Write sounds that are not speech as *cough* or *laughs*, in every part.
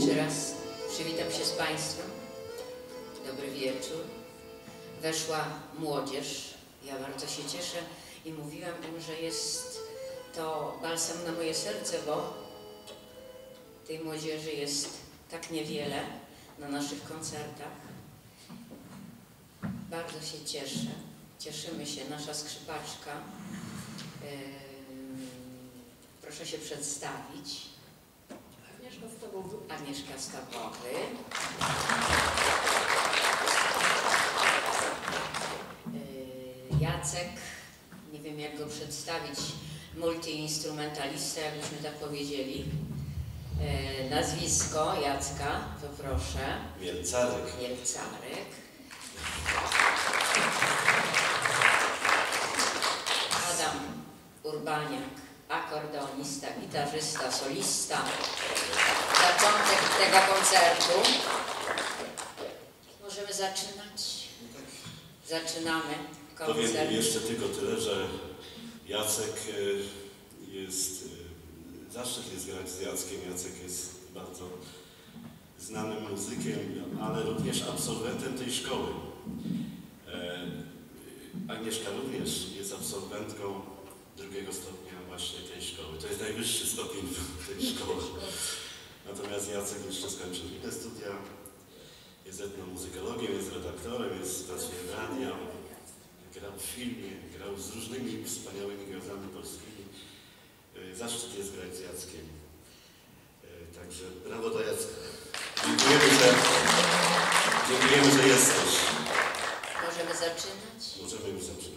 Jeszcze raz przywitam się z Państwem. Dobry wieczór. Weszła młodzież. Ja bardzo się cieszę i mówiłam im, że jest to balsam na moje serce, bo tej młodzieży jest tak niewiele na naszych koncertach. Bardzo się cieszę. Cieszymy się. Nasza skrzypaczka. Ym, Proszę się przedstawić. Agnieszka Stawowy. Agnieszka. Yy, Jacek, nie wiem jak go przedstawić, multiinstrumentalista, jakbyśmy tak powiedzieli. Yy, Nazwisko Jacka, to proszę. Mielcarek. Mielcarek. Adam Urbaniak, akordeonista, gitarzysta, solista. Zaczątek tego koncertu. Możemy zaczynać? Zaczynamy Powiem koncert. jeszcze tylko tyle, że Jacek e, jest, e, zaszczyt jest grać z Jackiem. Jacek jest bardzo znanym muzykiem, ale również absolwentem tej szkoły. E, Agnieszka również jest absolwentką drugiego stopnia właśnie tej szkoły. To jest najwyższy stopień tej szkoły. Natomiast Jacek jeszcze skończył inne studia. Jest etnomuzykologiem, jest redaktorem, jest pracuje w radio, grał w filmie, grał z różnymi wspaniałymi gwiazdami polskimi. E, Zaszczyt jest grać z Jackiem. E, Także brawo do Jacka. Dziękujemy, że, dziękujemy, że jesteś. Możemy zaczynać? Możemy już zaczynać.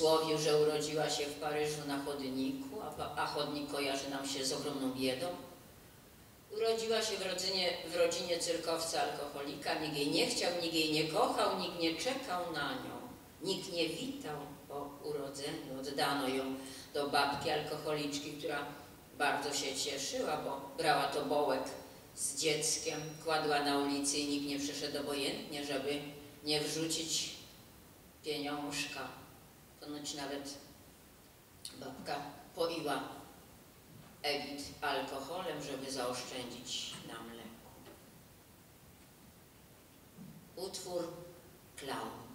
przysłowiu, że urodziła się w Paryżu na chodniku, a, chodnik kojarzy nam się z ogromną biedą. Urodziła się w rodzinie, w rodzinie cyrkowca alkoholika, nikt jej nie chciał, nikt jej nie kochał, nikt nie czekał na nią, nikt nie witał po urodzeniu. Oddano ją do babki alkoholiczki, która bardzo się cieszyła, bo brała to bołek z dzieckiem, kładła na ulicy i nikt nie przyszedł obojętnie, żeby nie wrzucić pieniążka Ponoć nawet babka poiła Edith alkoholem, żeby zaoszczędzić na mleku. Utwór Klaun.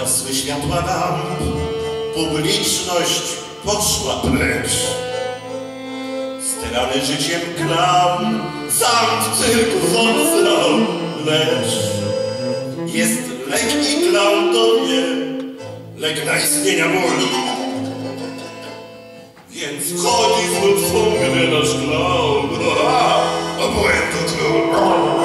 Pogasły światła lamp, publiczność poszła precz. Sterany życiem klaun, sam w cyrku lecz jest lek i klaun to wie, lek na istnienia ból. Więc wchodzi znów swą grę nasz klaun, obłędu król.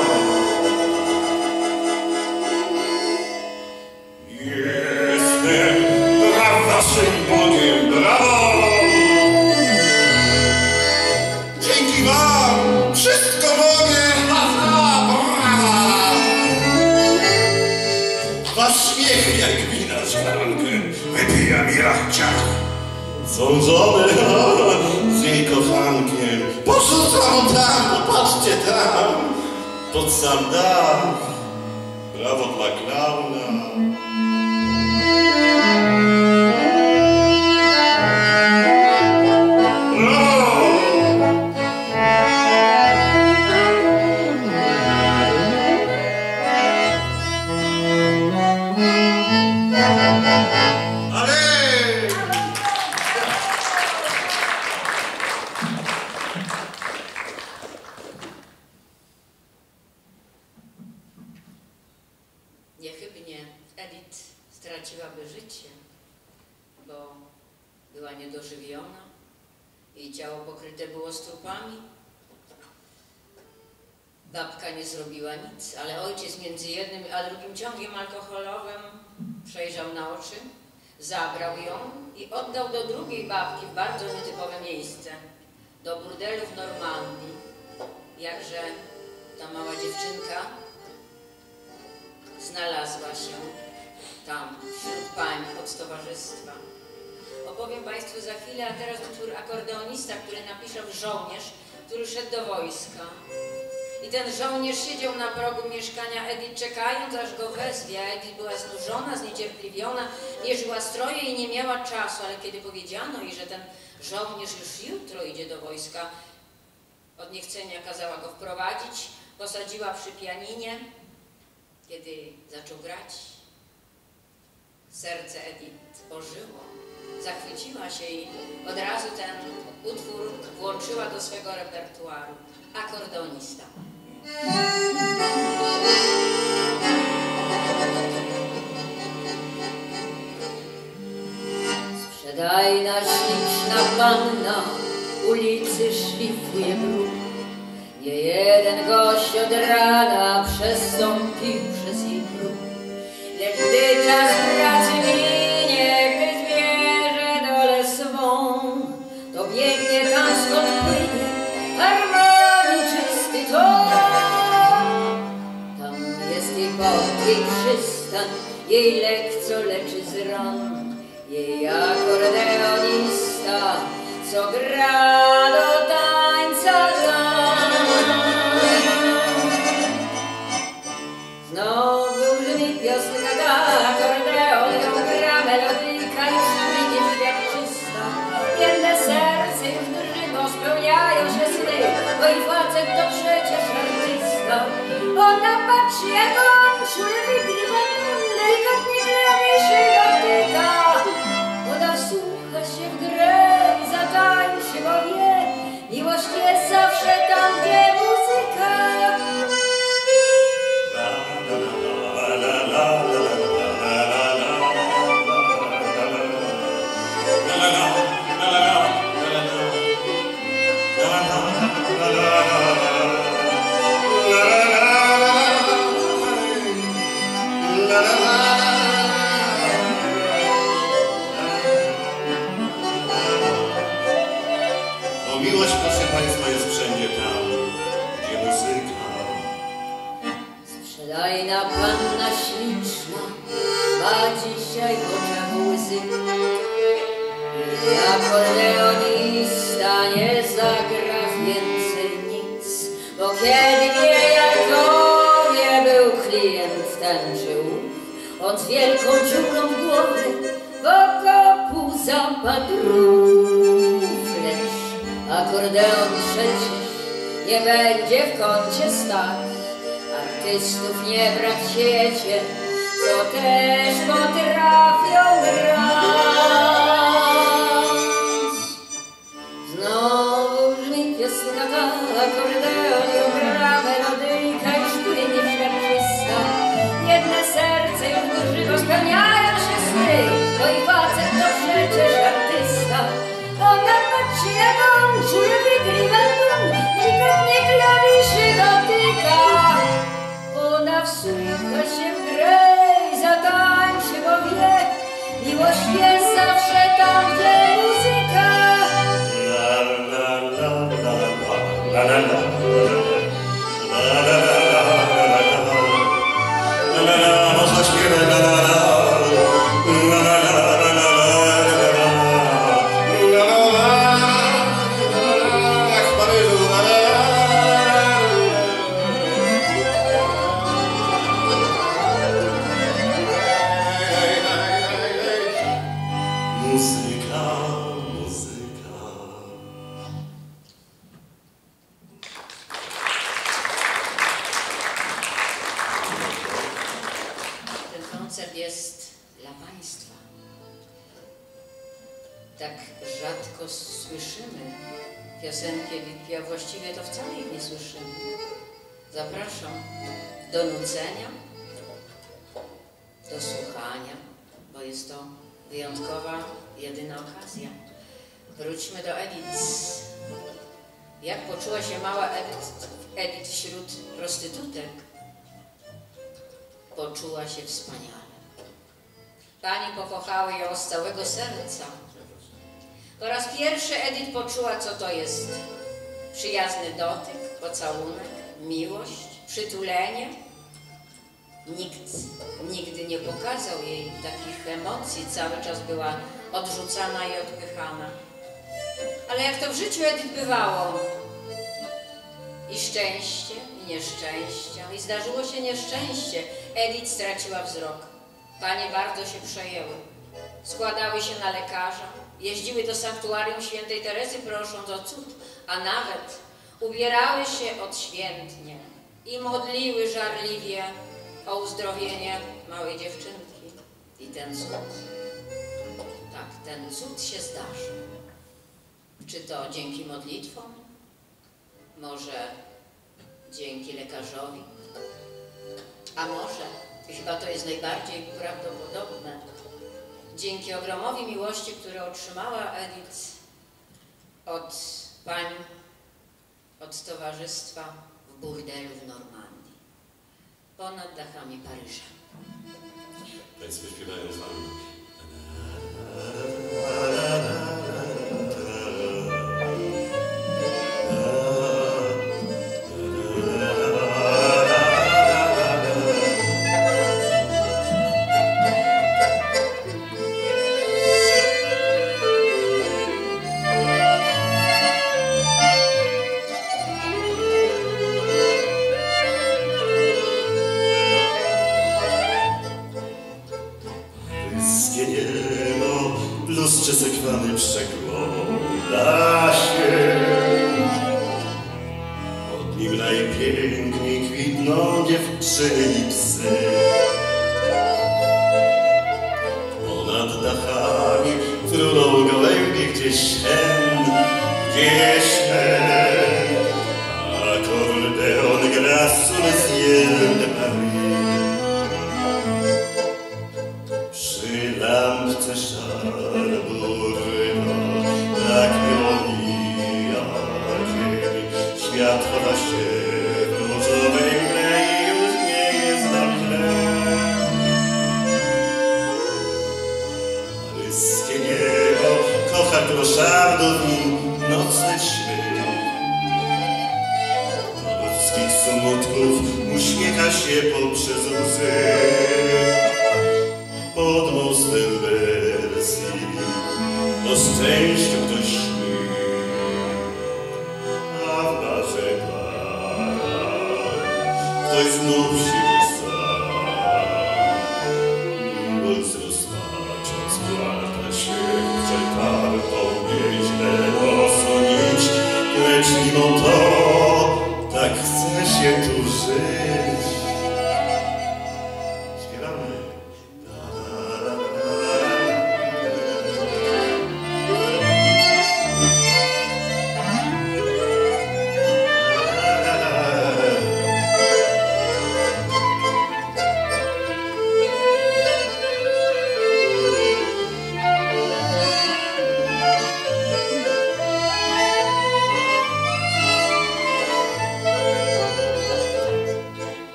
Popatrzcie tam, pod sam dach. Brawo dla zabrał ją i oddał do drugiej babki w bardzo nietypowe miejsce, do burdelu w Normandii. Jakże ta mała dziewczynka znalazła się tam, wśród pań od towarzystwa. Opowiem Państwu za chwilę, a teraz utwór akordeonista, który napisał żołnierz, który szedł do wojska. I ten żołnierz siedział na progu mieszkania Edith, czekając aż go wezwie. Edith była znużona, zniecierpliwiona, mierzyła stroje i nie miała czasu, ale kiedy powiedziano jej, że ten żołnierz już jutro idzie do wojska, od niechcenia kazała go wprowadzić, posadziła przy pianinie, kiedy zaczął grać, serce Edith ożyło, zachwyciła się i od razu ten utwór włączyła do swego repertuaru. Akordeonista. Sprzedajna, śliczna panna ulicy szlifuje bruk. Nie jeden gość od rana przestąpił przez jej próg. Lecz gdy czas jej port, jej lek, co leczy z ran. Jej akordeonista, co gra do tańca. Znowu brzmi piosenka ta, akordeon ją gra, melodyjka już płynie świat czysta. Biedne serce już drży, bo spełniają się sny, bo i facet to przecież artysta. Ona patrzy jak on z wielką dziurą w głowie w okopu zapadł rów. Lecz akordeon przecież nie będzie w kącie stać, artystów nie brać w świecie, co też potrafią grać. Ona wsłucha się w grę i zatańczy, bo wie, miłość jest zawsze tam, gdzie muzyka. La, la, la, la, la, la, la, la. Straciła wzrok. Panie bardzo się przejęły. Składały się na lekarza. Jeździły do sanktuarium świętej Teresy prosząc o cud, a nawet ubierały się odświętnie i modliły żarliwie o uzdrowienie małej dziewczynki. I ten cud, tak, ten cud się zdarzył. Czy to dzięki modlitwom? Może dzięki lekarzowi? A może, chyba to jest najbardziej prawdopodobne, dzięki ogromowi miłości, który otrzymała Edith od pań, od towarzystwa w burdelu w Normandii, ponad dachami Paryża. Państwo śpiewają z nami.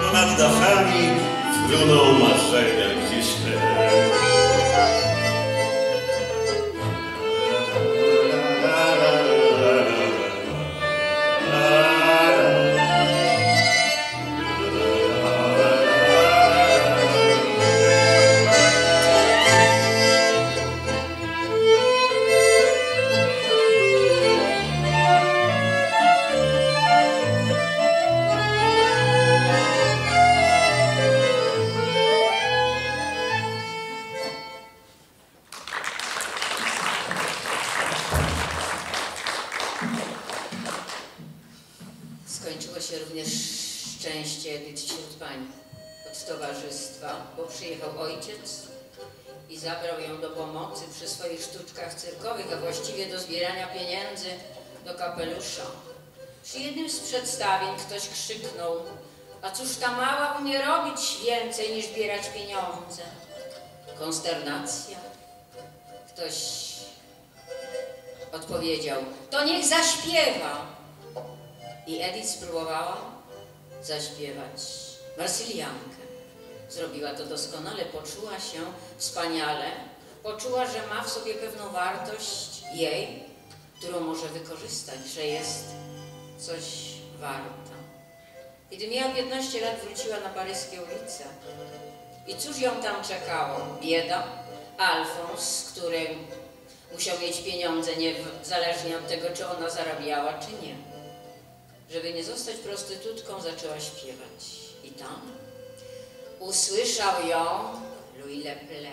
Ponad dachami fruną marzenia gdzieś te. Konsternacja. Ktoś odpowiedział, to niech zaśpiewa. I Edith spróbowała zaśpiewać Marsyliankę. Zrobiła to doskonale, poczuła się wspaniale, poczuła, że ma w sobie pewną wartość jej, którą może wykorzystać, że jest coś warta. Kiedy miała 15 lat, wróciła na paryskie ulice. I cóż ją tam czekało? Bieda, Alfons, który musiał mieć pieniądze niezależnie od tego, czy ona zarabiała, czy nie. Żeby nie zostać prostytutką, zaczęła śpiewać. I tam usłyszał ją Louis Leple.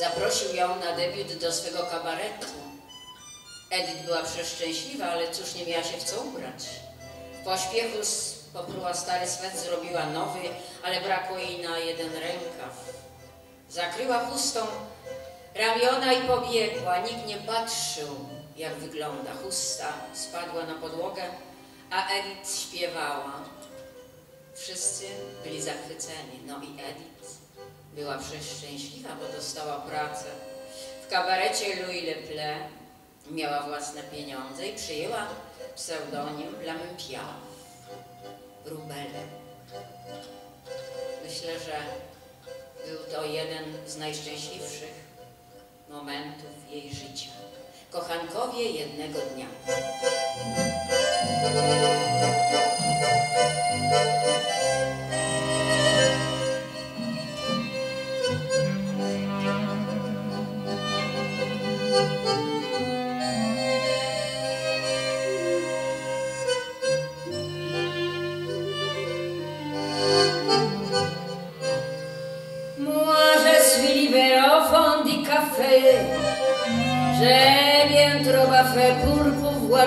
Zaprosił ją na debiut do swego kabaretu. Edith była przeszczęśliwa, ale cóż, nie miała się w co ubrać. W pośpiechu s- popruła stary swet, zrobiła nowy, ale brakło jej na jeden rękaw. Zakryła chustą ramiona i pobiegła. Nikt nie patrzył, jak wygląda. Chusta spadła na podłogę, a Edith śpiewała. Wszyscy byli zachwyceni. No i Edith była przeszczęśliwa, bo dostała pracę. W kabarecie Louis Leple miała własne pieniądze i przyjęła pseudonim La Piaf, Rubele. Myślę, że był to jeden z najszczęśliwszych momentów jej życia. Kochankowie jednego dnia. J'ai bien trop fait pour pouvoir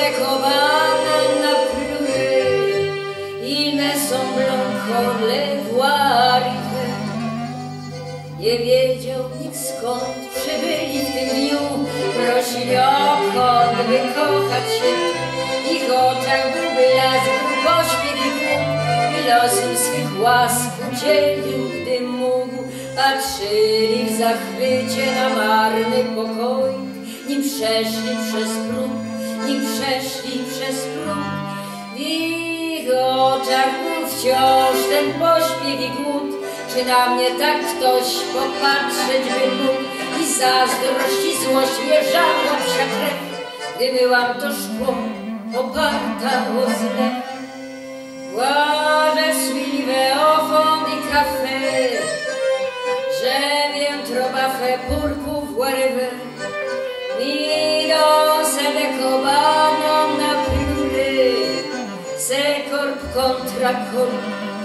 décobane n'a pleuré. Il me semble encore les. Nie wiedział nikt skąd przybyli w tym dniu, prosili o kąt, by kochać się. Ich oczach był blask, pośpiech i głód, losem swych łask udzielił. Patrzyli w zachwycie na marny pokój, nim przeszli przez próg, nim przeszli przez próg. W ich oczach był wciąż ten pośpiech i głód, czy na mnie tak ktoś popatrzeć by mógł? I zazdrość i złość mierzała przekrew, gdy byłam to szkło oparta o zlew. Moi, je suis livré au fond du café. J'ai bien trop fait pour pouvoir rêver. Ni dans cette cabane on a brûlé. C'est corps contre corps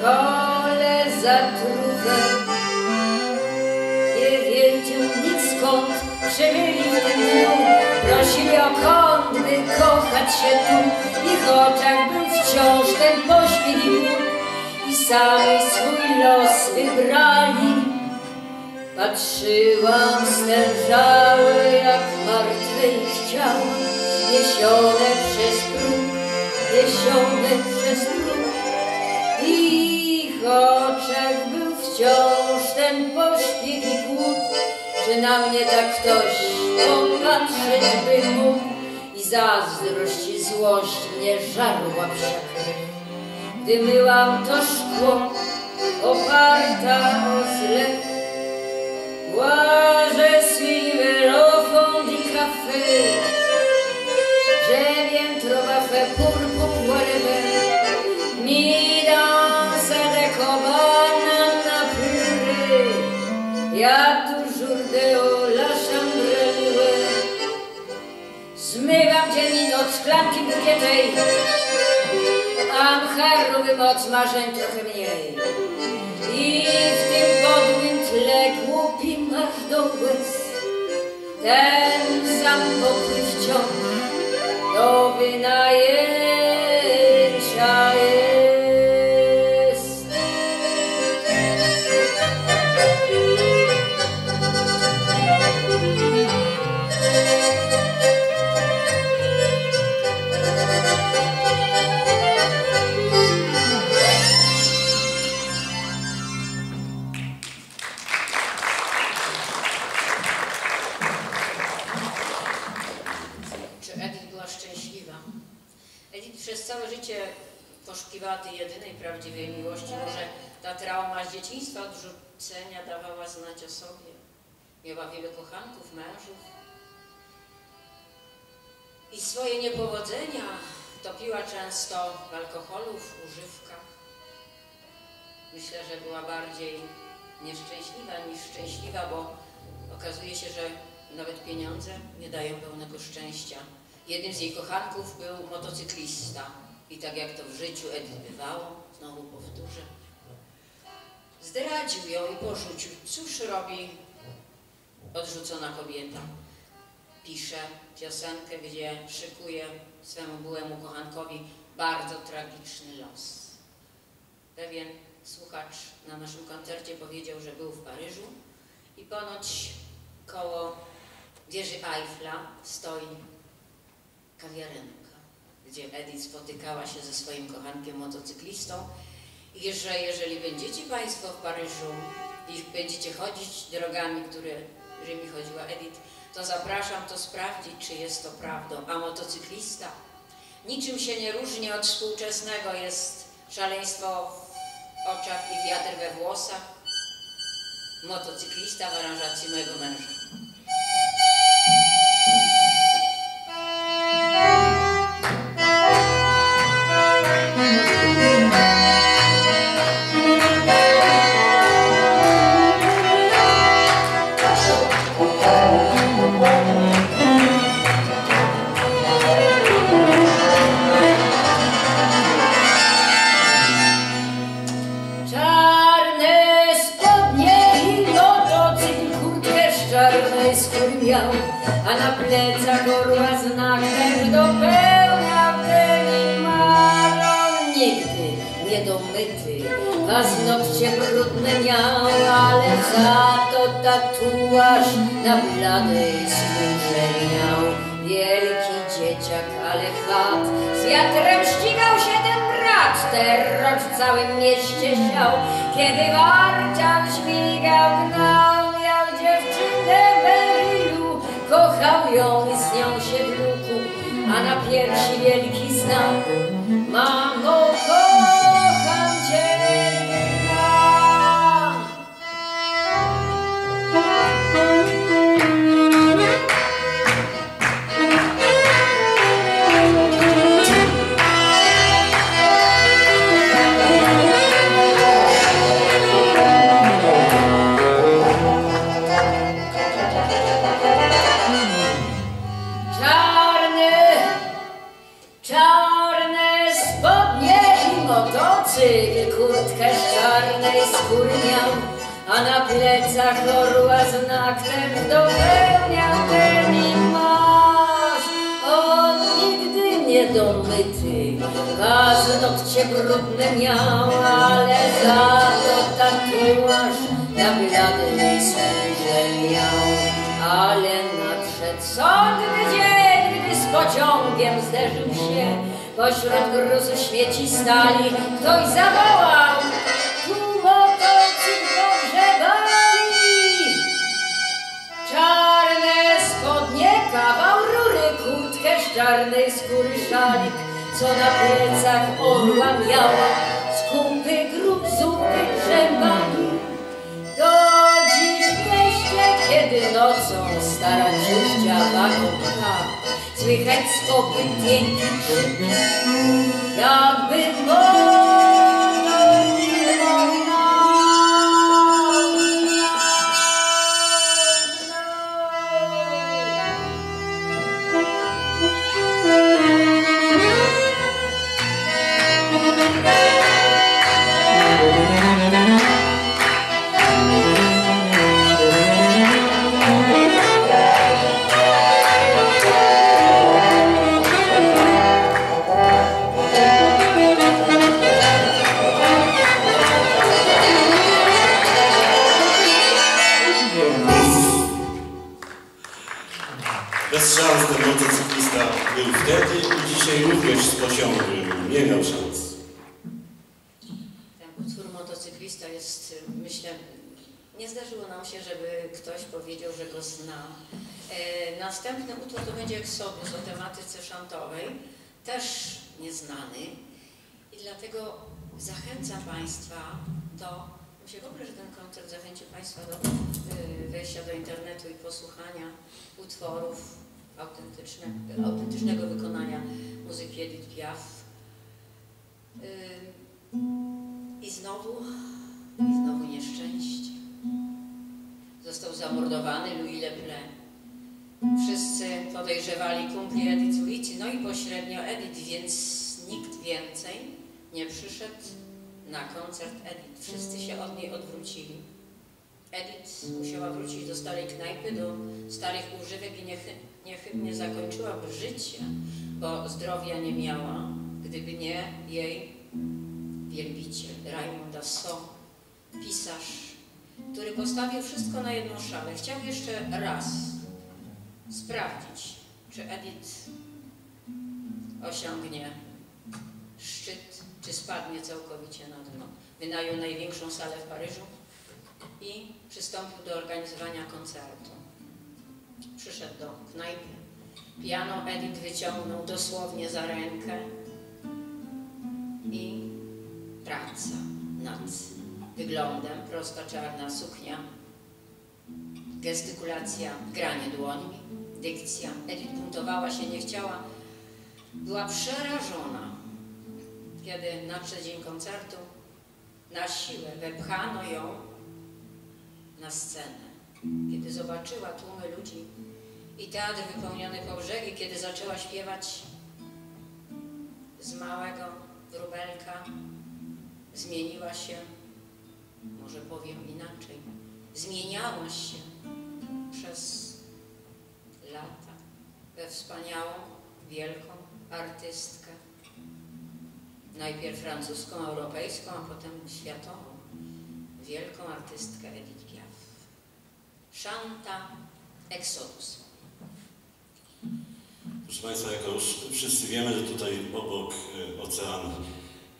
qu'on les a trouvés. Nie wiedział nic skąd przybyli w tym Prosili o kąt, by kochać się tu ich oczach był wciąż ten ból I sami swój los wybrali Patrzyłam stężałe jak martwe ich ciała Niesione przez próg, niesione przez próg w ich oczach był wciąż ten pośpiech i głód, czy na mnie tak ktoś popatrzeć by mógł. I zazdrość i złość mnie żarła przekrew. Gdy myłam to szkło oparta o zlew, Moi, je suis fond du café. J'ai bien trop fait pour pouvoir cabane n'a pleuré. Y a toujours dehors la. Zmywam dzień i noc szklanki bukietej, a mcherowy moc marzeń trochę mniej. I w tym podłym tle do łez ten sam pokój wciąż do wynajęcia ta trauma z dzieciństwa odrzucenia dawała znać o sobie. Miała wiele kochanków, mężów. I swoje niepowodzenia topiła często w alkoholu, w używkach. Myślę, że była bardziej nieszczęśliwa niż szczęśliwa, bo okazuje się, że nawet pieniądze nie dają pełnego szczęścia. Jednym z jej kochanków był motocyklista. I tak jak to w życiu Edith bywało, znowu powtórzę, zdradził ją i porzucił. Cóż robi odrzucona kobieta? Pisze piosenkę, gdzie szykuje swemu byłemu kochankowi bardzo tragiczny los. Pewien słuchacz na naszym koncercie powiedział, że był w Paryżu i ponoć koło wieży Eiffla stoi kawiarenka, gdzie Edith spotykała się ze swoim kochankiem motocyklistą że jeżeli będziecie Państwo w Paryżu i będziecie chodzić drogami, którymi chodziła Edith, to zapraszam to sprawdzić, czy jest to prawdą. A motocyklista niczym się nie różni od współczesnego, jest szaleństwo w oczach i wiatr we włosach. Motocyklista w aranżacji mojego męża. Miał, a na plecach orła znak ten dopełniał ten maron. Nigdy niedomyty, paznokcie brudne miał, ale za to tatuaż na bladej skórze miał. Wielki dzieciak, ale chat, z wiatrem ścigał się ten brat, terror w całym mieście siał, kiedy warcian śmigał, gnał, kochał ją i z nią się wlókł, a na piersi wielki znak, mamo, na plecach orła znak ten dopełniał ten i masz. On nigdy nie domyty, paznokcie brudne miał, ale za to tatuaż na bladej skórze miał. Ale nadszedł sądny dzień, gdy z pociągiem zderzył się. Pośród gruzu śmieci stali, ktoś zawołał, tu motocykl Czarne spodnie, kawał rury, kurtkę z czarnej skóry szalik, co na plecach orła miała, z kupy gruzu wygrzebali. Do dziś mieście, kiedy nocą stara wagon pcha, słychać skopy piękny krzyk, jakby motor Bez szans ten motocyklista był wtedy i dzisiaj również z pociągu nie miał szans. Ten utwór motocyklista jest, y, myślę, nie zdarzyło nam się, żeby ktoś powiedział, że go zna. E, następny utwór to będzie Exodus o tematyce szantowej, też nieznany i dlatego zachęcam Państwa do, myślę w ogóle, że ten koncert zachęci Państwa do y, wejścia do internetu i posłuchania utworów autentyczne, autentycznego wykonania muzyki Edith Piaf. Ym, I znowu, i znowu nieszczęście. Został zamordowany Louis Leplin. Wszyscy podejrzewali kumpli Edith ulicy, no i pośrednio Edith, więc nikt więcej nie przyszedł na koncert Edith. Wszyscy się od niej odwrócili. Edith musiała wrócić do starej knajpy, do starych używek i niechy- niechybnie zakończyłaby życie, bo zdrowia nie miała, gdyby nie jej wielbiciel Raymond Dassault, pisarz, który postawił wszystko na jedną szalę. Chciał jeszcze raz sprawdzić, czy Edith osiągnie szczyt, czy spadnie całkowicie na dno. Wynajął największą salę w Paryżu i przystąpił do organizowania koncertu. Przyszedł do knajpy. Piano Edith wyciągnął dosłownie za rękę i praca nad wyglądem, prosta czarna suknia, gestykulacja, granie dłońmi, dykcja. Edith buntowała się, nie chciała. Była przerażona, kiedy na przeddzień koncertu na siłę wepchano ją na scenę. Kiedy zobaczyła tłumy ludzi i teatr wypełniony po brzegi, kiedy zaczęła śpiewać z małego wróbelka, zmieniła się, może powiem inaczej, zmieniała się przez lata we wspaniałą, wielką artystkę. Najpierw francuską, europejską, a potem światową. Wielką artystkę Edith Piaf. Chanta Exodus. Proszę Państwa, jako już wszyscy wiemy, że tutaj obok e, ocean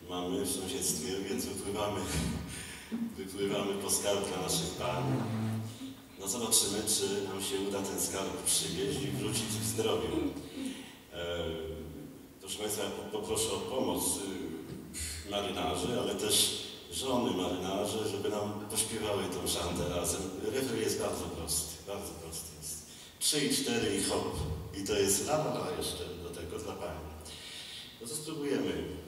mamy w sąsiedztwie, więc wypływamy, *laughs* wypływamy po skarb dla naszych pań. No zobaczymy, czy nam się uda ten skarb przywieźć i wrócić w zdrowiu. Proszę Państwa, poproszę o pomoc y, marynarzy, ale też żony marynarzy, żeby nam pośpiewały tą szantę razem. Refren jest bardzo prosty, bardzo prosty jest. Trzy i cztery i hop. I to jest la jeszcze do tego dla Pani. No to spróbujemy.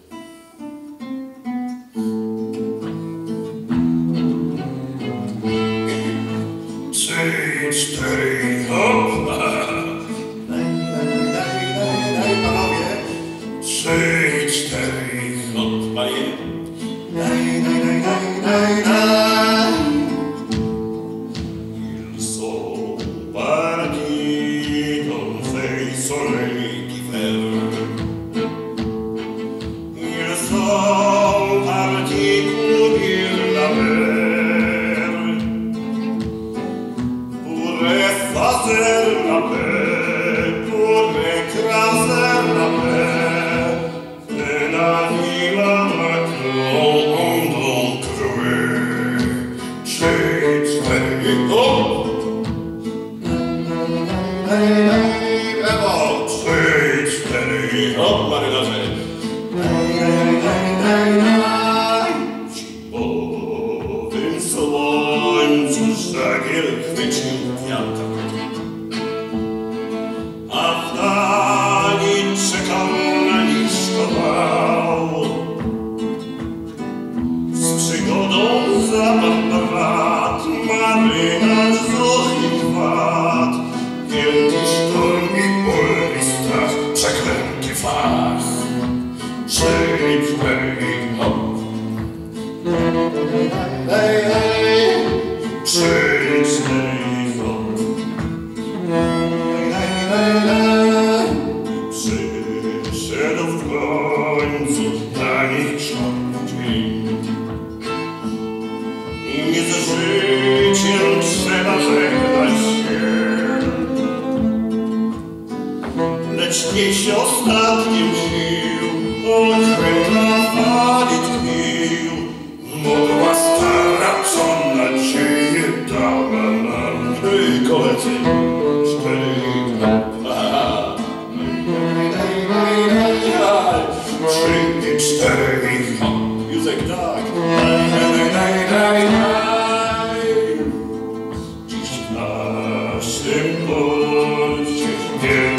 Naszym porcie wielki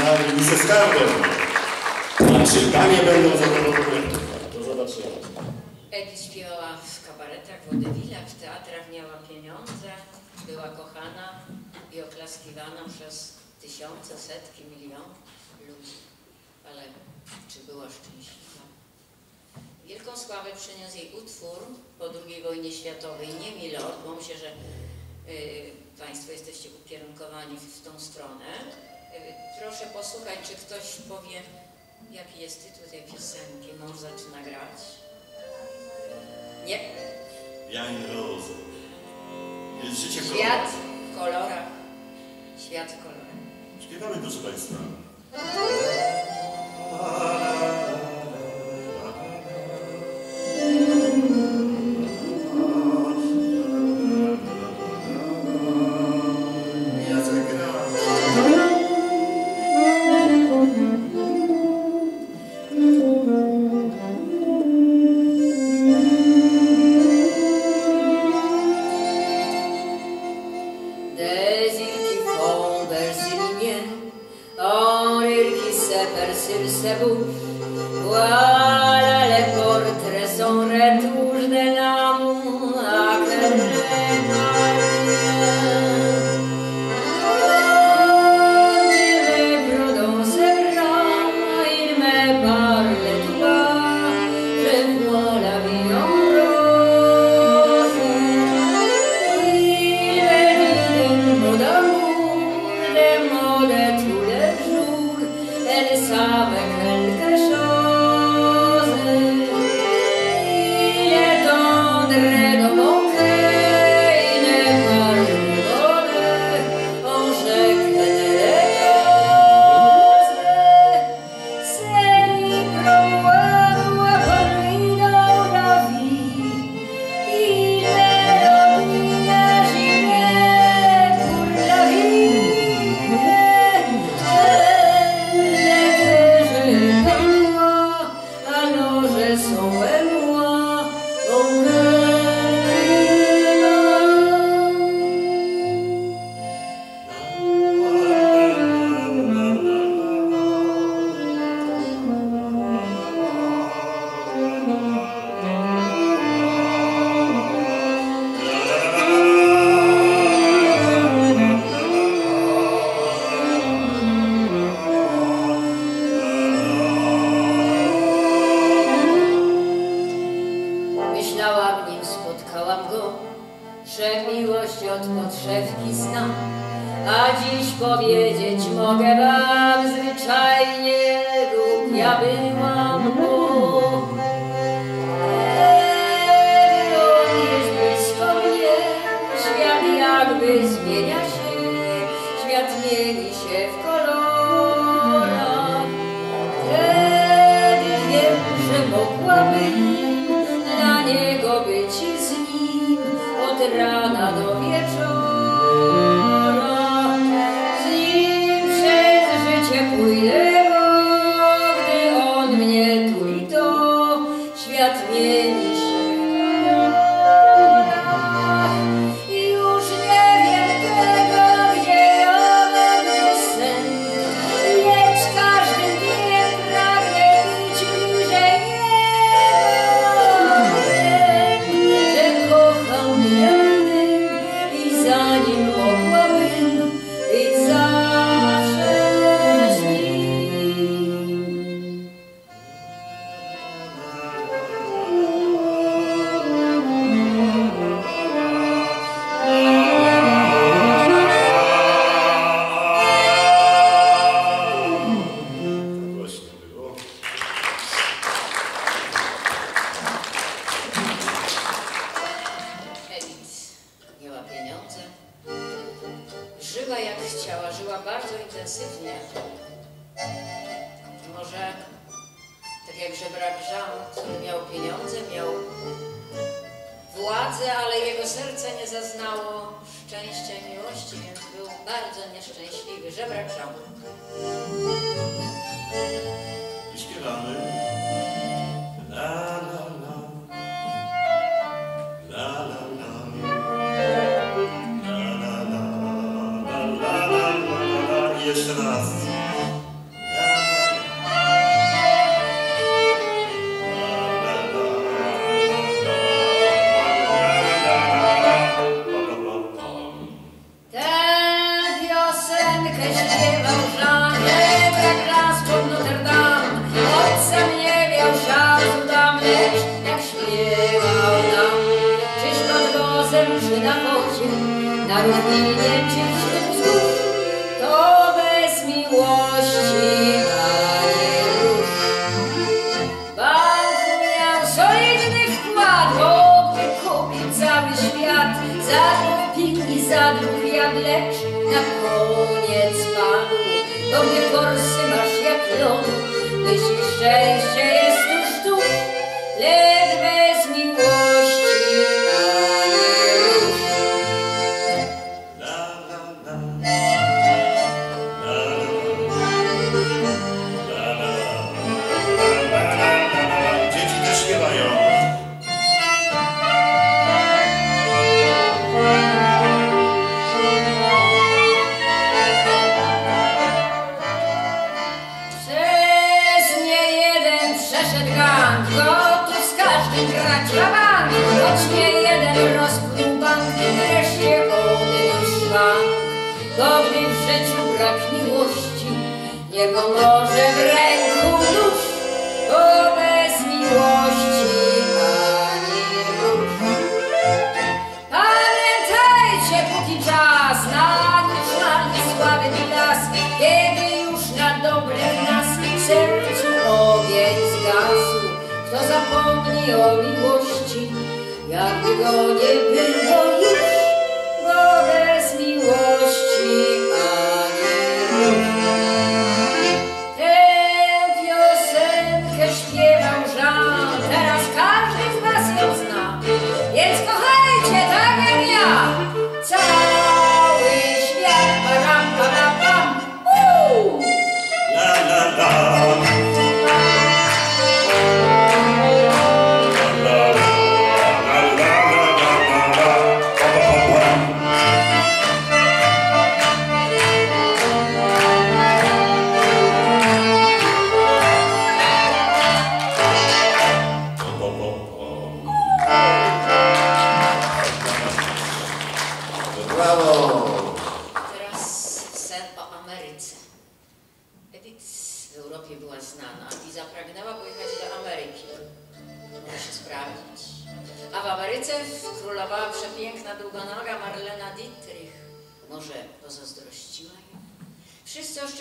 Szczęśliwi cali i ze skarbem. A czy panie będą zadowolone? Do zobaczenia. Edith śpiewała w kabaretach, wodewilach, w teatrach, miała pieniądze, była kochana i oklaskiwana przez tysiące, setki, miliony ludzi. Ale czy była szczęśliwa? Wielką sławę przyniósł jej utwór po II wojnie światowej, nie Milord, bo myślę, że y, Państwo jesteście ukierunkowani w tą stronę. Y, proszę posłuchać, czy ktoś powie, jaki jest tytuł tej piosenki. Mąż zaczyna grać. Nie. Jan Rose. Jest życie Świat w kolorach. Świat w kolorach. Śpiewamy, proszę Państwa.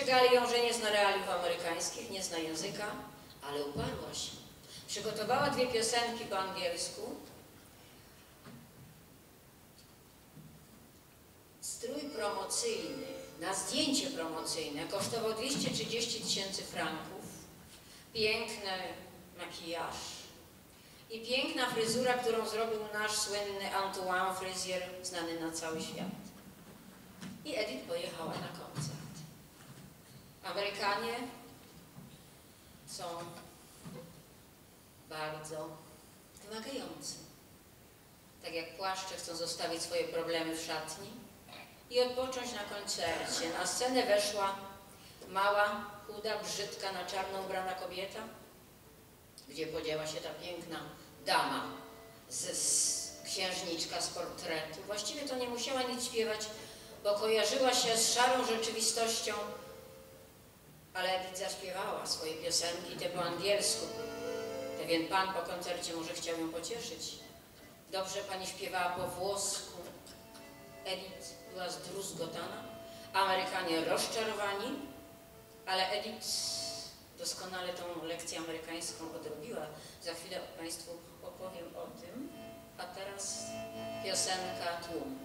Ostrzegali ją, że nie zna realiów amerykańskich, nie zna języka, ale uparła się. Przygotowała dwie piosenki po angielsku, Strój promocyjny na zdjęcie promocyjne kosztował 230 tysięcy franków. Piękny makijaż i piękna fryzura, którą zrobił nasz słynny Antoine fryzjer, znany na cały świat. I Edith pojechała na koncert. Amerykanie są bardzo wymagający. Tak jak płaszcze chcą zostawić swoje problemy w szatni, i odpocząć na koncercie. Na scenę weszła mała, chuda, brzydka, na czarno ubrana kobieta. Gdzie podziała się ta piękna dama z, z księżniczka z portretu. Właściwie to nie musiała nic śpiewać, bo kojarzyła się z szarą rzeczywistością, ale Edith zaśpiewała swoje piosenki, te po angielsku. Pewien pan po koncercie może chciał ją pocieszyć. Dobrze pani śpiewała po włosku. Edith była zdruzgotana, Amerykanie rozczarowani, ale Edith doskonale tą lekcję amerykańską odrobiła. Za chwilę Państwu opowiem o tym, a teraz piosenka Tłum.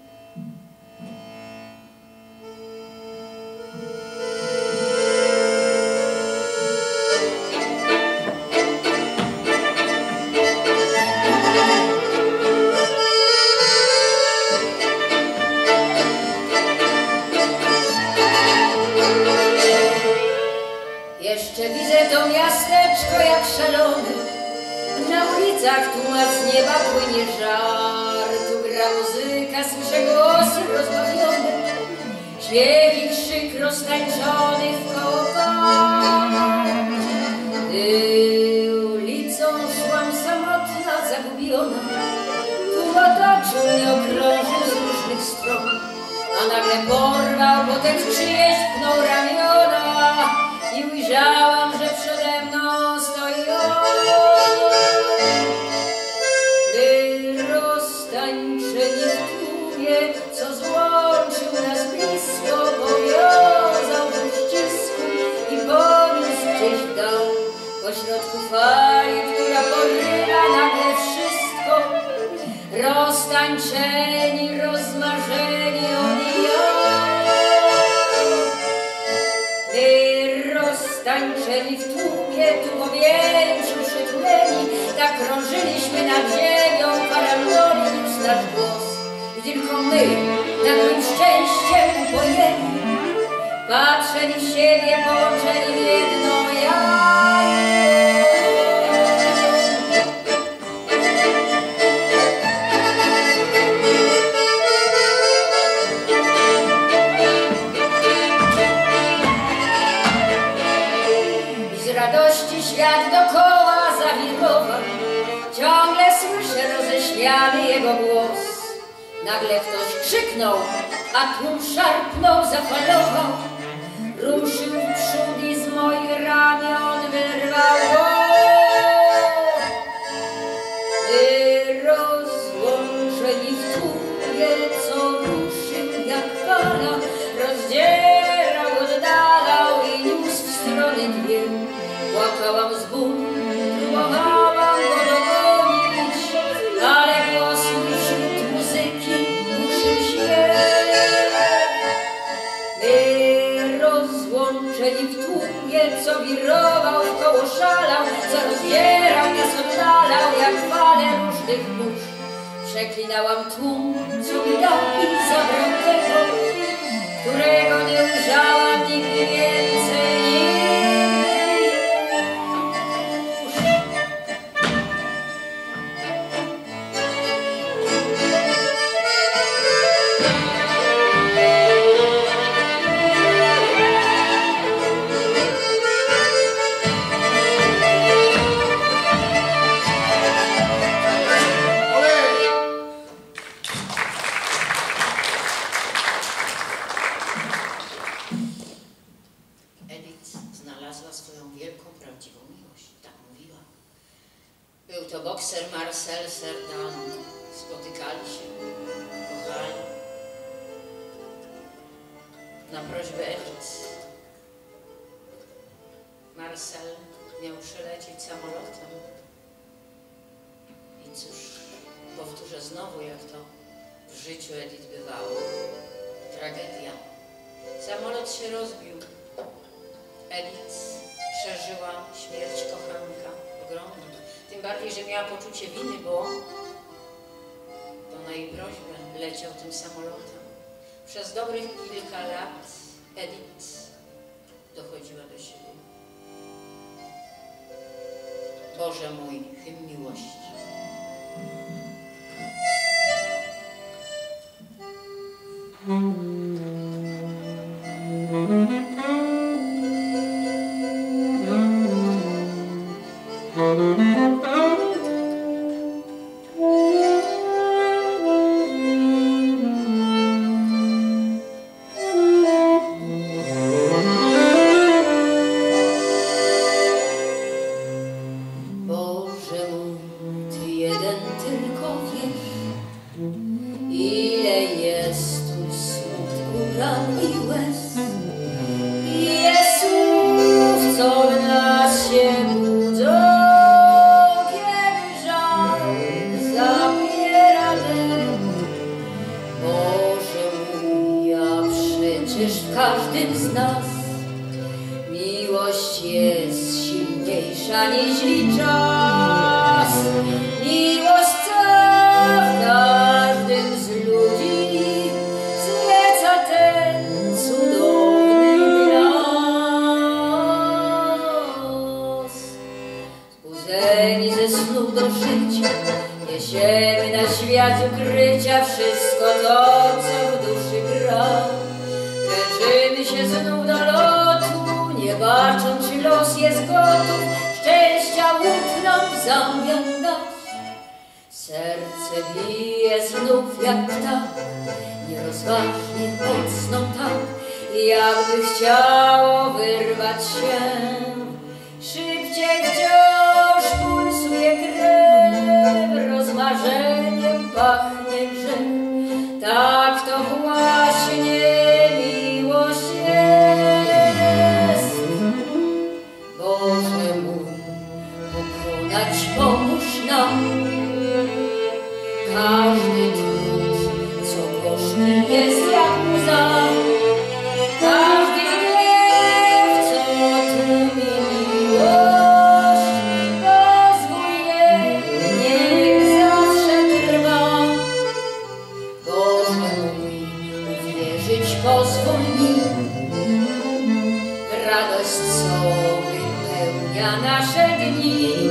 Miasteczko jak szalone. Na ulicach tłumacz z nieba płynie żar. Tu gra muzyka, słyszę głosy rozbawione. Śpiew i krzyk roztańczony w koło Gdy ulicą szłam samotna, zagubiona, tu otoczył mnie okrążył z różnych stron. A nagle porwał, potem w czyjeś pchnął ramiona i ujrzałam, że Pośrodku fali, która porywa nagle wszystko, roztańczeni, rozmarzeni on i ja. My roztańczeni w tłumie, tu objęciu przytuleni, tak krążyliśmy nad ziemią, faralony niósł nasz głos. Tylko my, nagłym szczęściem upojeni, patrzeli w siebie, połączeni w jedno ja. Nagle ktoś krzyknął, a tłum szarpnął, zafalował. Ruszył w przód i z moich ramion wyrwał przeklinałam tłum, co mi dał i zabrał tego, którego nie ujrzałam. bywało, tragedia. Samolot się rozbił. Elit przeżyła śmierć kochanka. Ogromną. Tym bardziej, że miała poczucie winy, bo to na jej prośbę leciał tym samolotem. Przez dobrych kilka lat Edith dochodziła do siebie. Boże mój, hymn miłości. Mm-hmm. żyć pozwól mi. Radość, co wypełnia nasze dni.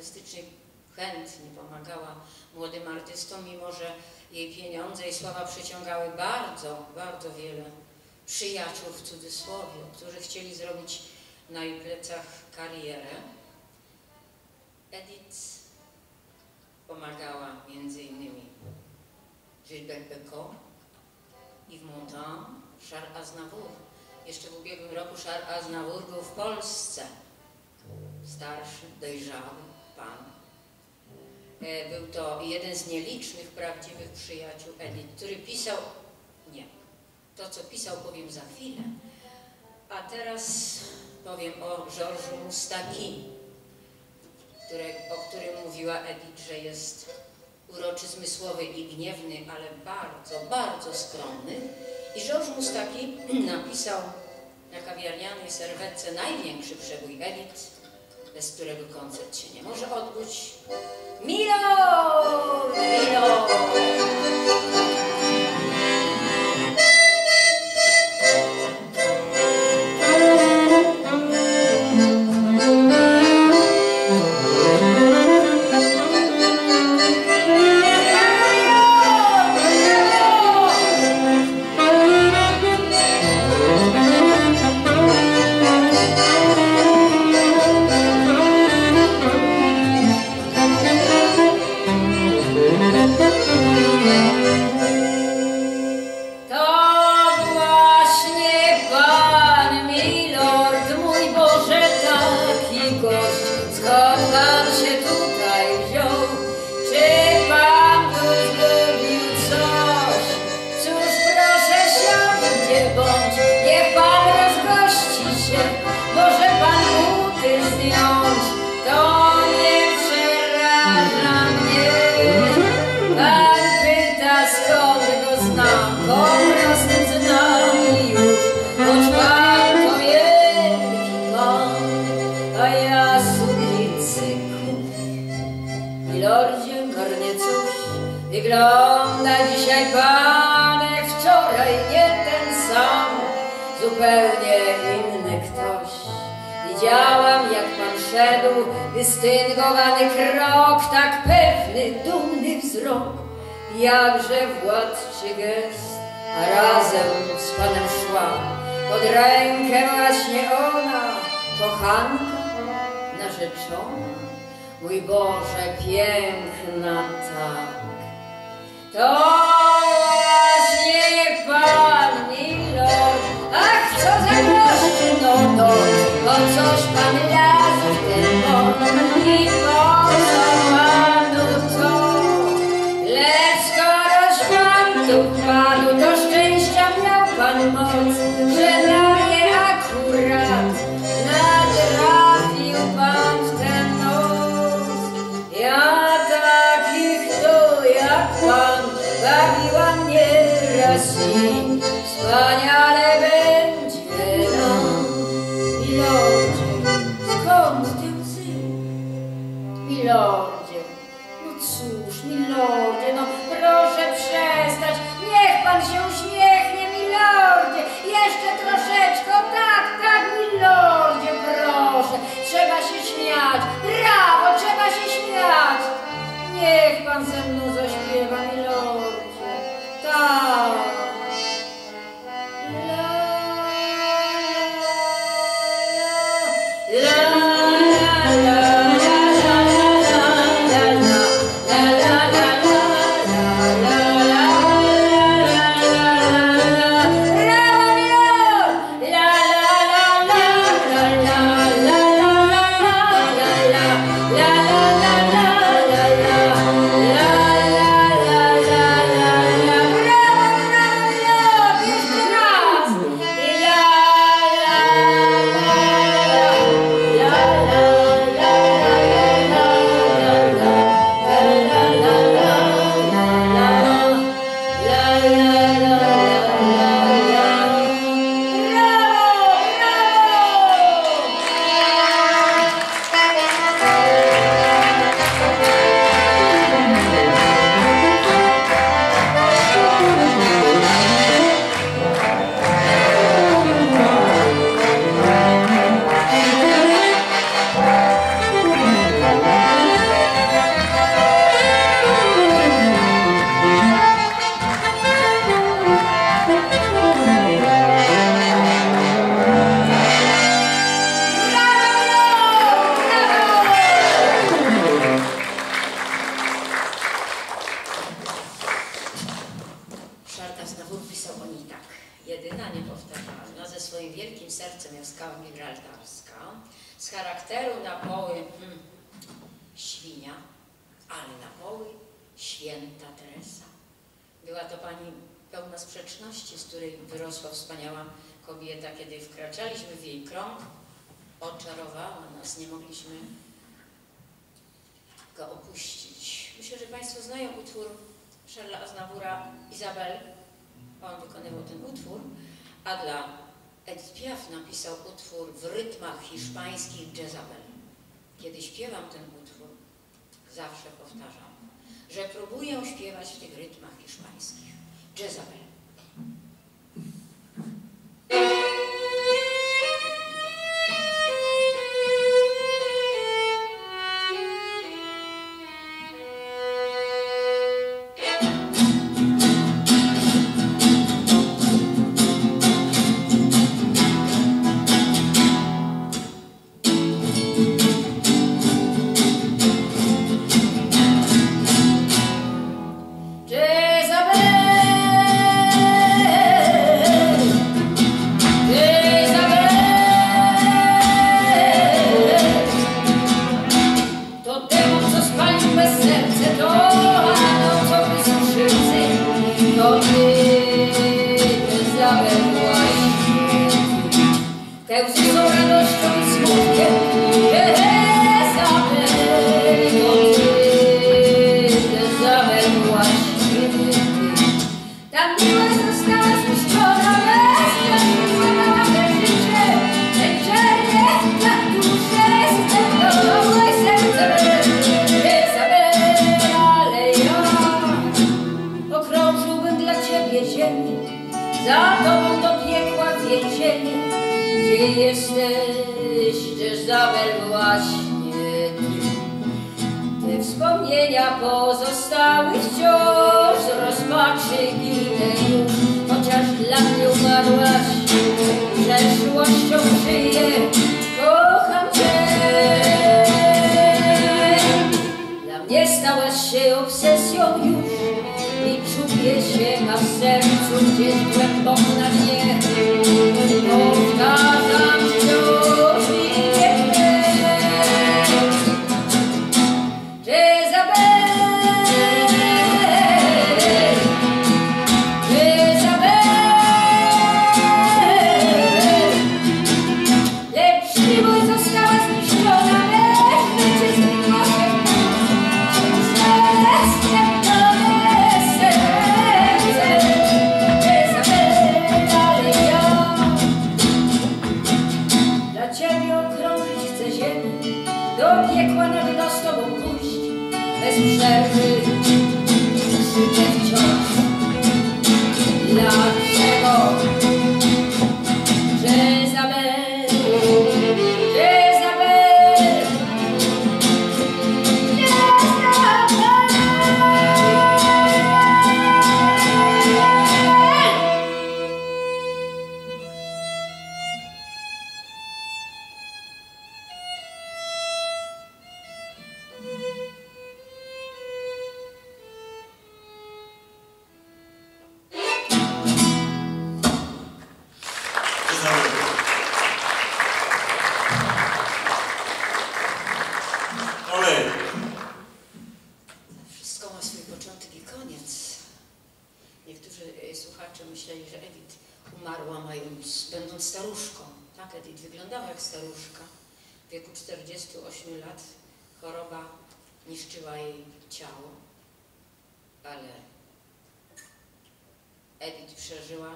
Artystycznej, chętnie pomagała młodym artystom, mimo że jej pieniądze i sława przyciągały bardzo, bardzo wiele przyjaciół w cudzysłowie, którzy chcieli zrobić na jej plecach karierę. Edith pomagała między innymi Gilbert Becot, Yves Montand, Charles Aznavour. Jeszcze w ubiegłym roku Charles Aznavour był w Polsce. Starszy, dojrzały pan. E, Był to jeden z nielicznych prawdziwych przyjaciół Edith, który pisał, nie, to co pisał powiem za chwilę, a teraz powiem o Georges Moustaki, które, o którym mówiła Edith, że jest uroczy, zmysłowy i gniewny, ale bardzo, bardzo skromny. I Georges Moustaki *clears throat* napisał na kawiarnianej serwetce największy przebój Edith, bez którego koncert się nie może odbyć. Milo! Milo! Dystyngowany krok, tak pewny, dumny wzrok, jakże władczy gest, a razem z Panem szła pod rękę właśnie ona, kochanka, narzeczona. Mój Boże, piękna tak. To właśnie Pan milord, ach co za gość, no to po coś Pan lazł w ten bon i po co Panu to? Lecz skoroś Pan tu Panu do szczęścia miał Pan moc, że na mnie akurat natrafił Pan w ten nos. Ja takich tu jak Pan bawiłam nieraz i wspaniale będzie Milordzie, no cóż, milordzie, no proszę przestać, niech pan się uśmiechnie, milordzie, jeszcze troszeczkę, tak, tak, milordzie, proszę, trzeba się śmiać, brawo, trzeba się śmiać, niech pan ze mną On wykonywał ten utwór, a dla Edith Piaf napisał utwór w rytmach hiszpańskich Jezabel. Kiedy śpiewam ten utwór, zawsze powtarzam, że próbuję śpiewać w tych rytmach hiszpańskich. Jezabel, przeżyła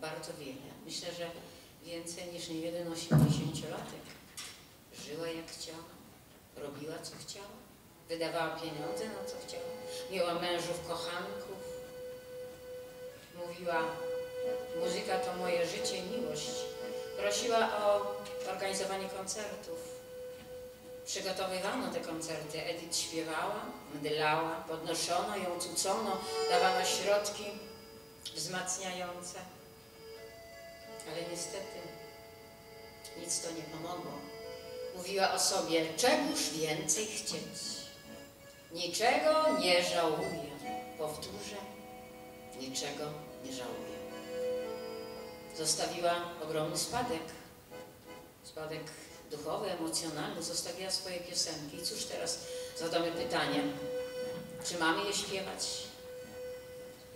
bardzo wiele. Myślę, że więcej niż niejeden 80-latek. Żyła jak chciała, robiła co chciała, wydawała pieniądze na co chciała, miała mężów, kochanków. Mówiła, muzyka to moje życie miłość. Prosiła o organizowanie koncertów. Przygotowywano te koncerty. Edith śpiewała, mdlała, podnoszono ją, cucono, dawano środki wzmacniające. Ale niestety nic to nie pomogło. Mówiła o sobie, czegoż więcej chcieć. Niczego nie żałuję. Powtórzę, niczego nie żałuję. zostawiła ogromny spadek. Spadek duchowy, emocjonalny, zostawiła swoje piosenki. I cóż teraz zadamy pytanie, czy mamy je śpiewać?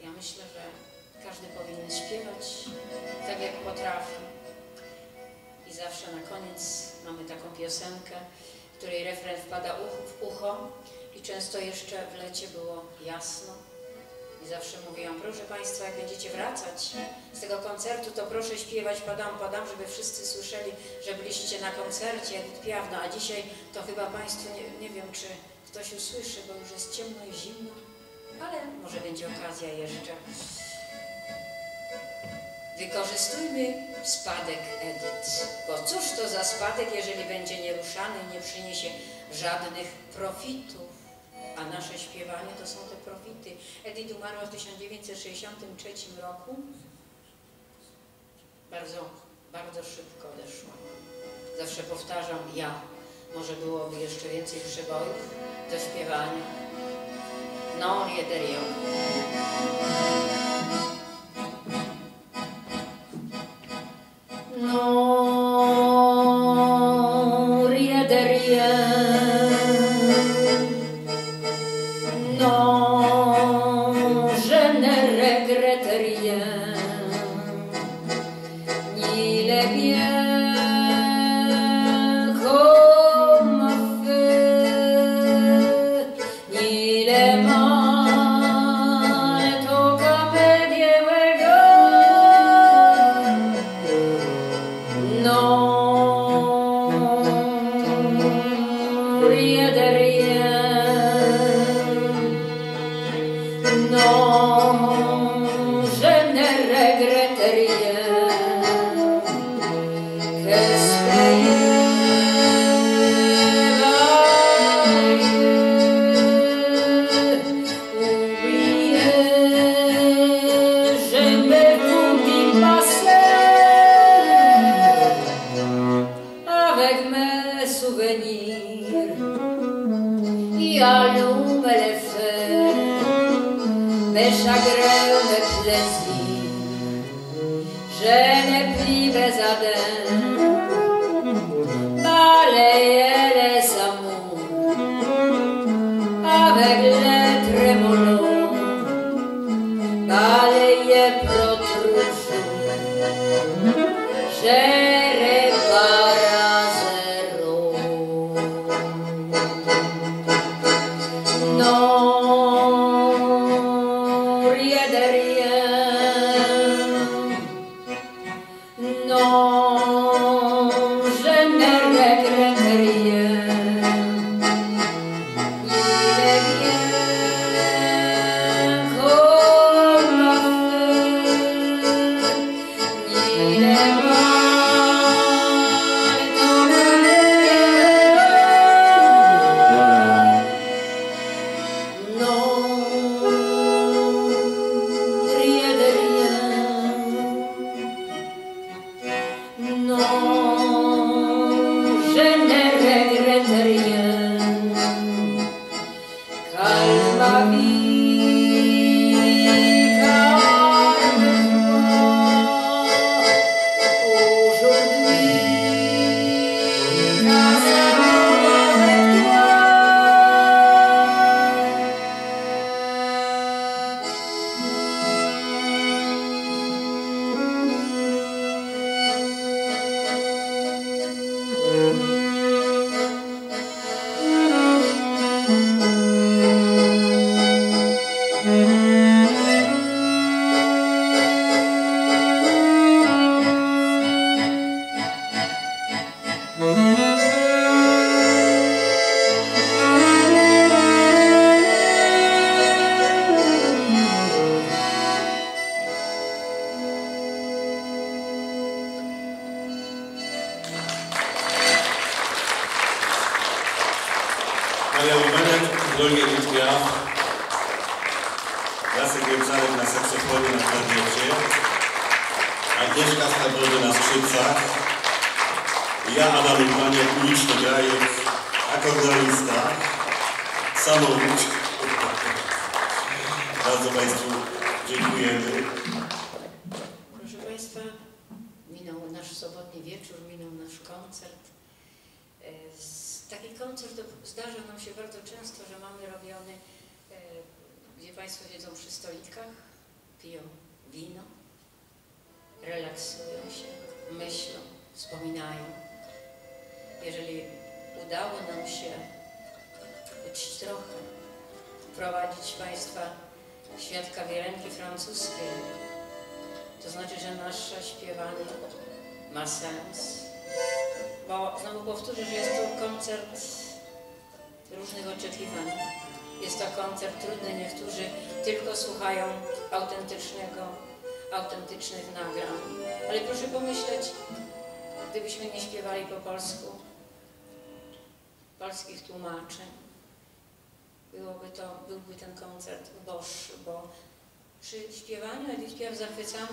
Ja myślę, że każdy powinien śpiewać tak, jak potrafi. I zawsze na koniec mamy taką piosenkę, której refren wpada w ucho i często jeszcze w lecie było jasno. I zawsze mówiłam, proszę Państwa, jak będziecie wracać z tego koncertu, to proszę śpiewać padam, padam, żeby wszyscy słyszeli, że byliście na koncercie Edith Piaf. A dzisiaj to chyba Państwu, nie, nie wiem, czy ktoś usłyszy, bo już jest ciemno i zimno, ale może będzie okazja jeszcze. Wykorzystujmy spadek Edith, bo cóż to za spadek, jeżeli będzie nieruszany i nie przyniesie żadnych profitów, a nasze śpiewanie to są te profity. Edith umarła w 1963 roku, bardzo, bardzo szybko odeszła. Zawsze powtarzam, ja, może byłoby jeszcze więcej przebojów do śpiewania. Non riederio.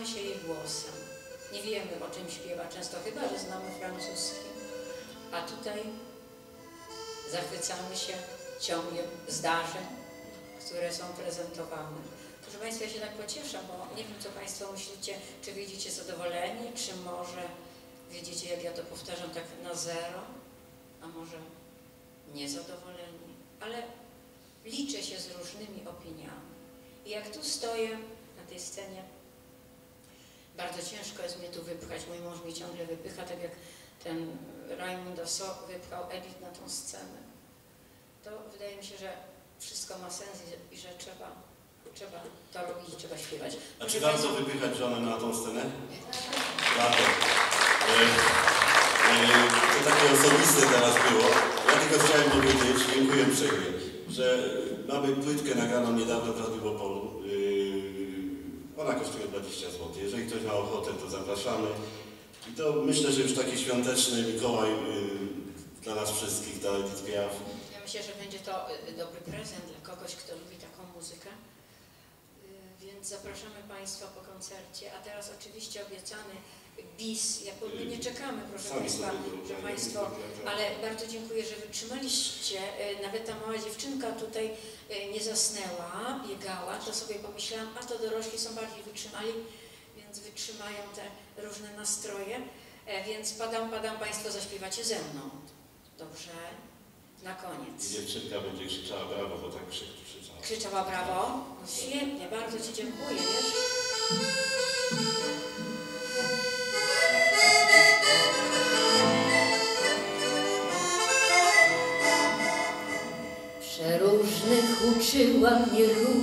Się jej głosem. Nie wiemy, o czym śpiewa, często chyba, że znamy francuski. A tutaj zachwycamy się ciągiem zdarzeń, które są prezentowane. Proszę Państwa, ja się tak pocieszę, bo nie wiem, co Państwo myślicie, czy wyjdziecie zadowoleni, czy może widzicie, jak ja to powtarzam, tak na zero, a może niezadowoleni. Ale liczę się z różnymi opiniami. I jak tu stoję na tej scenie, bardzo ciężko jest mnie tu wypchać. Mój mąż mnie ciągle wypycha, tak jak ten Raymond Dasso wypchał Edith na tą scenę. To wydaje mi się, że wszystko ma sens i, że trzeba, trzeba to robić trzeba śpiewać. A czy warto Państwa, wypychać żonę na tą scenę? E, e, to takie osobiste teraz było. Ja tylko chciałem powiedzieć, dziękuję uprzejmie, że mamy płytkę nagraną niedawno w Radiu Opolu. Yy, Ona kosztuje 20 zł. Jeżeli ktoś ma ochotę, to zapraszamy. I to myślę, że już taki świąteczny Mikołaj yy, dla nas wszystkich, dla Edith Piaf. ja myślę, że będzie to y, dobry prezent dla kogoś, kto lubi taką muzykę. Y, Więc zapraszamy Państwa po koncercie. A teraz oczywiście obiecany bis. Ja powiem, nie czekamy, proszę Sami Państwa, ubrali. Państwo Ale bardzo dziękuję, że wytrzymaliście. E, Nawet ta mała dziewczynka tutaj e, nie zasnęła, biegała, to sobie pomyślałam, a to dorośli są bardziej wytrzymali, więc wytrzymają te różne nastroje. E, Więc padam, padam, Państwo zaśpiewacie ze mną. Dobrze? Na I koniec. dziewczynka będzie krzyczała brawo, bo tak krzyczała. Krzyczała brawo. No świetnie, bardzo Ci dziękuję, wiesz? Uczyła mnie ról,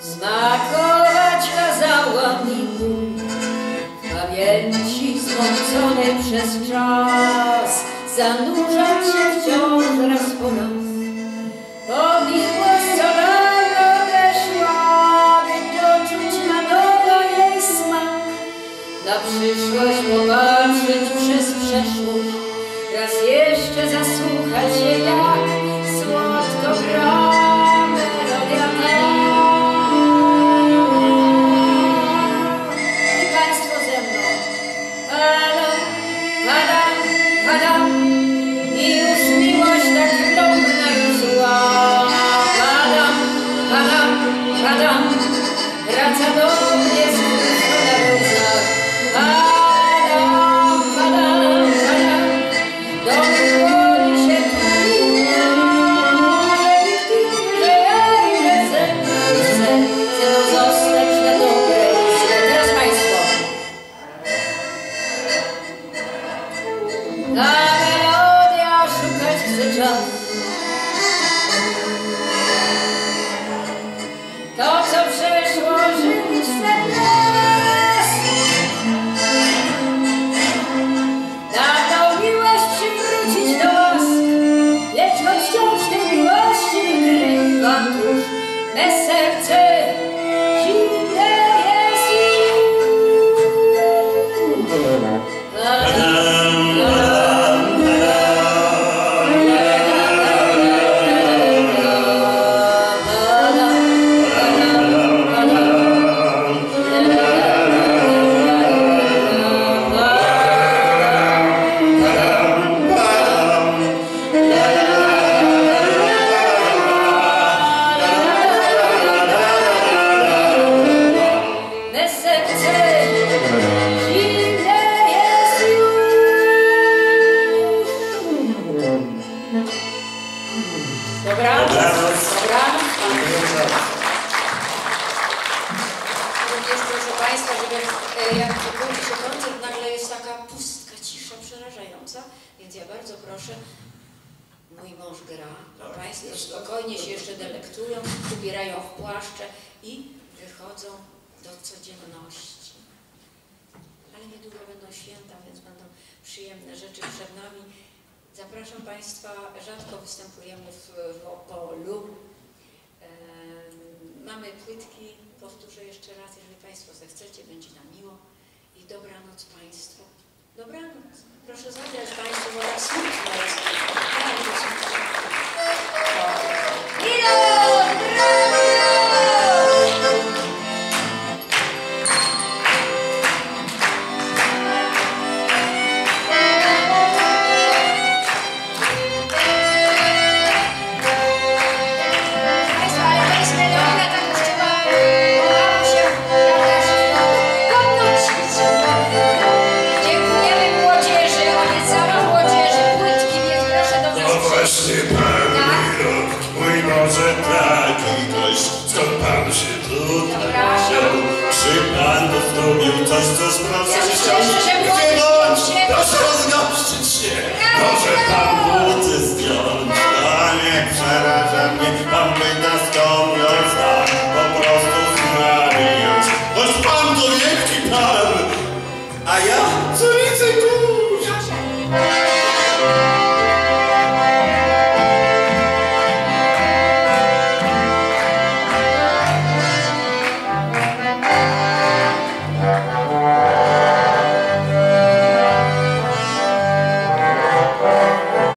smakować kazała mi ból. Pamięci zmącone przez czas, zanurzam się wciąż raz po raz. Po miłość co rano odeszła, by doczuć na nowo jej smak. Na przyszłość popatrzeć przez